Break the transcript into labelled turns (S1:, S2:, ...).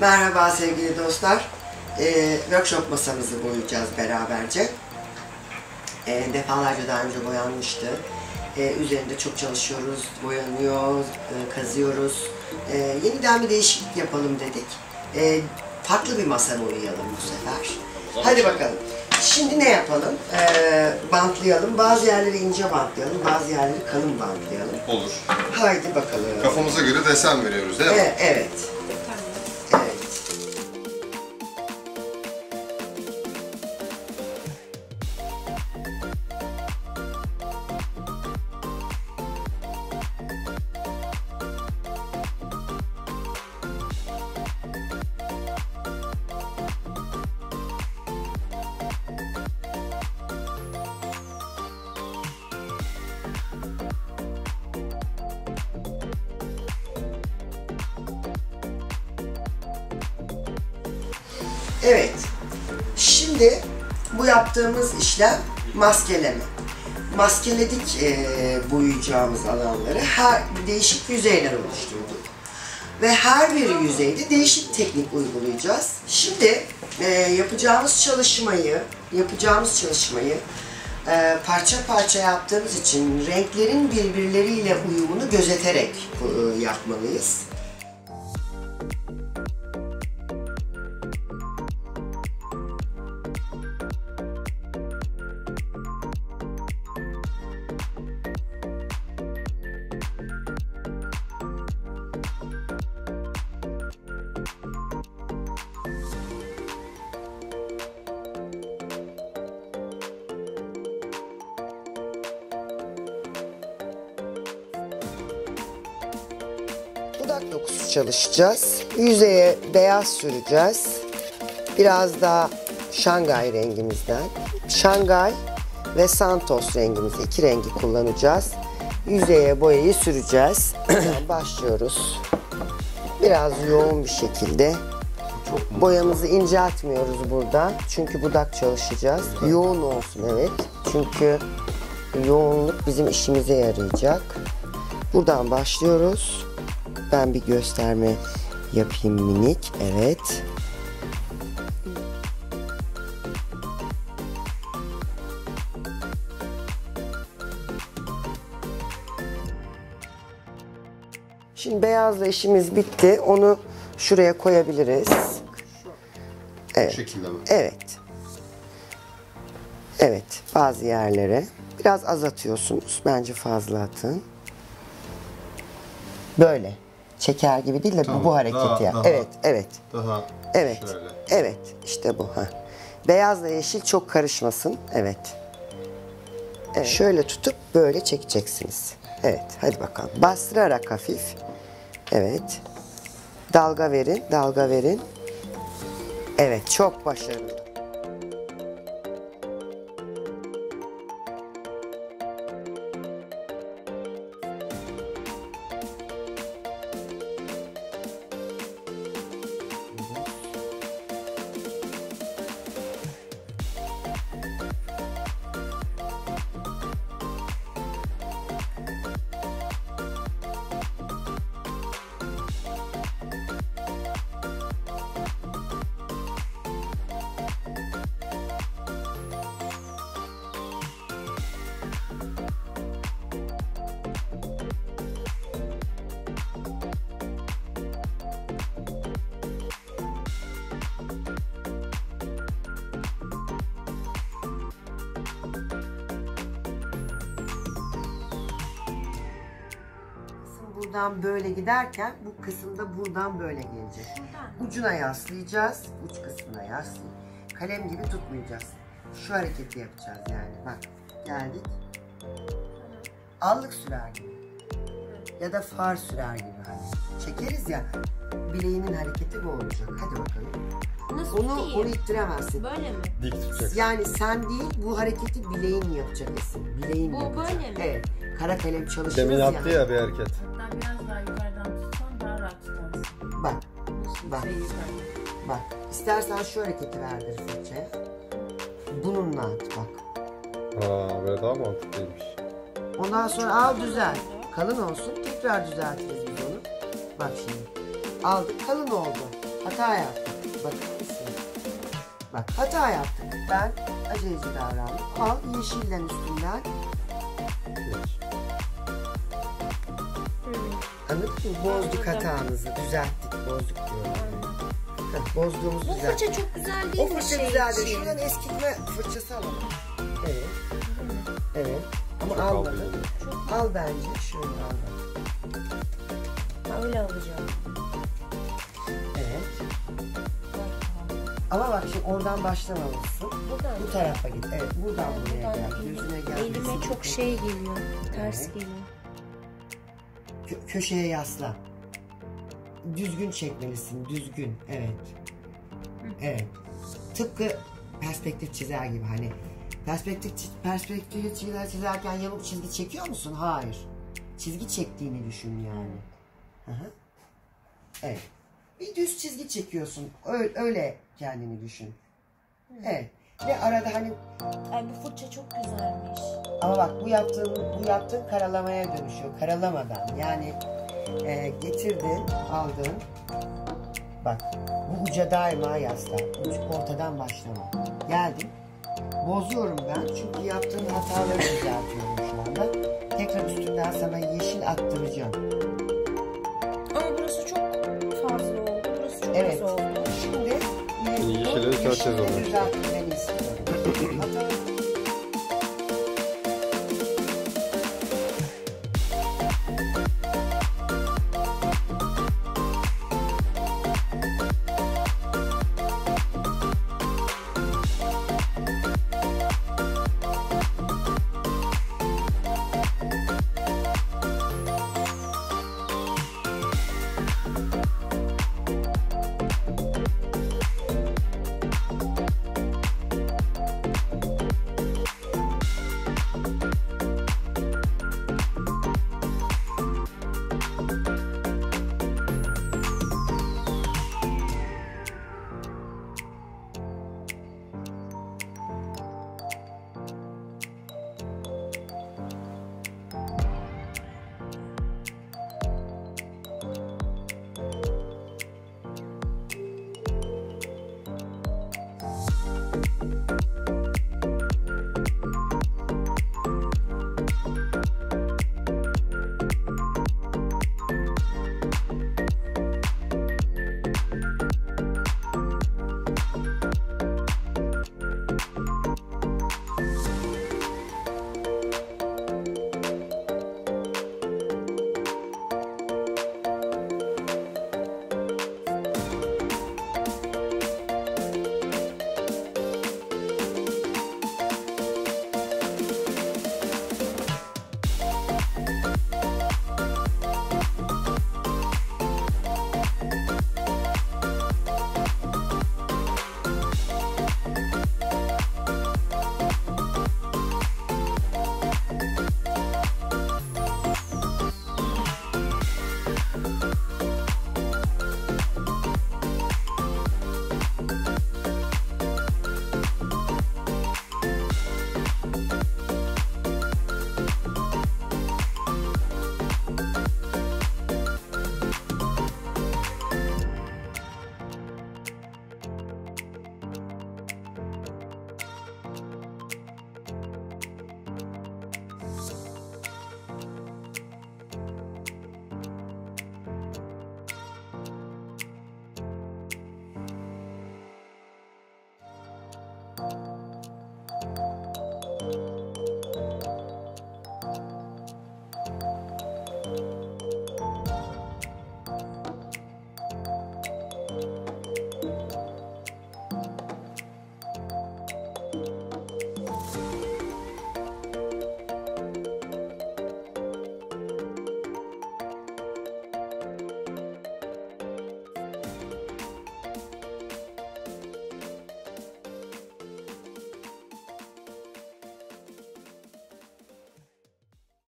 S1: Merhaba sevgili dostlar. Ee, workshop masamızı boyayacağız beraberce. Ee, defalarca daha önce boyanmıştı. Ee, üzerinde çok çalışıyoruz, boyanıyor, e, kazıyoruz. Ee, yeniden bir değişiklik yapalım dedik. Ee, farklı bir masa boyayalım bu sefer. Hadi bakalım. Şimdi ne yapalım? Ee, bantlayalım. Bazı yerleri ince bantlayalım, bazı yerleri kalın bantlayalım.
S2: Olur.
S1: Haydi bakalım.
S2: Kafamıza göre desen veriyoruz değil mi?
S1: Evet, evet. Evet. Şimdi bu yaptığımız işlem maskeleme. Maskeledik e, boyayacağımız alanları. Her değişik yüzeyler oluşturduk. Ve her bir yüzeyde değişik teknik uygulayacağız. Şimdi e, yapacağımız çalışmayı, yapacağımız çalışmayı e, parça parça yaptığımız için renklerin birbirleriyle uyumunu gözeterek e, yapmalıyız. Dudak dokusu çalışacağız. Yüzeye beyaz süreceğiz. Biraz daha Şangay rengimizden. Şangay ve Santos rengimizi iki rengi kullanacağız. Yüzeye boyayı süreceğiz. Başlıyoruz. Biraz yoğun bir şekilde. Boyamızı inceltmiyoruz burada. Çünkü budak çalışacağız. Yoğun olsun evet. Çünkü yoğunluk bizim işimize yarayacak. Buradan başlıyoruz. Ben bir gösterme yapayım minik. Evet. Şimdi beyazla işimiz bitti. Onu şuraya koyabiliriz.
S2: Bu şekilde mi?
S1: Evet. Evet, bazı yerlere. Biraz az atıyorsunuz. Bence fazla atın. Böyle. Çeker gibi değil de bu-
S2: Tamam,
S1: bu hareketi
S2: daha-
S1: yap.
S2: daha.
S1: Evet, evet.
S2: Daha
S1: Evet.
S2: şöyle.
S1: Evet, işte bu. Ha. Beyazla yeşil çok karışmasın. Evet. evet. Şöyle tutup böyle çekeceksiniz. Evet, hadi bakalım. Bastırarak hafif. Evet. Dalga verin, dalga verin. Evet, çok başarılı. Buradan böyle giderken bu kısım da buradan böyle gelecek. Ucuna yaslayacağız. Uç kısmına yaslayın. Kalem gibi tutmayacağız. Şu hareketi yapacağız yani. Bak geldik. Allık sürer gibi. Ya da far sürer gibi hani. Çekeriz ya. Bileğinin hareketi bu olacak. Hadi bakalım.
S3: Nasıl
S1: Onu,
S3: değil?
S1: onu ittiremezsin.
S3: Böyle mi?
S2: Dik tutacaksın.
S1: Yani sen değil bu hareketi bileğin yapacak Esin. Bileğin
S3: Bu
S1: yapacak.
S3: böyle mi?
S1: Evet. Kara kalem çalışırız
S4: Demin
S1: ya.
S4: yaptı ya bir hareket.
S1: Bak. Bak. İstersen şu hareketi verdir fırçaya. Bununla at bak.
S4: Aa böyle daha mantıklıymış.
S1: Ondan sonra al düzelt. Kalın olsun. Tekrar düzeltiriz biz onu. Bak şimdi. Aldık. Kalın oldu. Hata yaptık. Mısın? Bak hata yaptık. Ben aceleci davrandım. Al yeşilden üstünden.
S4: Geç.
S1: Anladın mı? Bozduk hatamızı. Düzelttik. Bozduk diyorum. Heh, Bozduğumuzu
S3: Bu
S1: düzelttik.
S3: fırça çok güzel
S1: O
S3: değil mi
S1: fırça
S3: şey
S1: güzeldi.
S3: için?
S1: Şuradan eskitme fırçası alalım. Evet. Evet. Ama
S4: Çok
S1: almadım.
S4: aldım.
S1: Al bence. Şöyle al. bak.
S3: Ha, Öyle alacağım.
S1: Evet. Ama bak şimdi oradan başlamalısın.
S3: Buradan
S1: Bu tarafa git. Evet. Buradan buraya gel. Gözüne gel.
S3: elime çok şey geliyor. Ters
S1: Evet.
S3: geliyor.
S1: Kö- köşeye yasla. Düzgün çekmelisin. Düzgün. Evet. Evet. Tıpkı perspektif çizer gibi hani. Perspektif perspektif çizer çizerken yamuk çizgi çekiyor musun? Hayır. Çizgi çektiğini düşün yani. Hı. Evet. Bir düz çizgi çekiyorsun. Öyle, öyle kendini düşün. Evet. Ve arada hani
S3: Ay bu fırça çok güzelmiş.
S1: ama bak bu yaptığın bu yaptığın karalamaya dönüşüyor. Karalamadan yani e, getirdin, aldın. Bak bu uca daima yasla. Uç ortadan başlama. Geldim. Bozuyorum ben çünkü yaptığın hataları düzeltiyorum şu anda. Tekrar üstünden sana yeşil attıracağım.
S3: Ama burası çok fazla oldu. Burası çok
S1: Evet.
S3: az oldu.
S1: Şimdi
S4: Yeşili
S1: düzeltmeni istiyorum. Hata- Bye.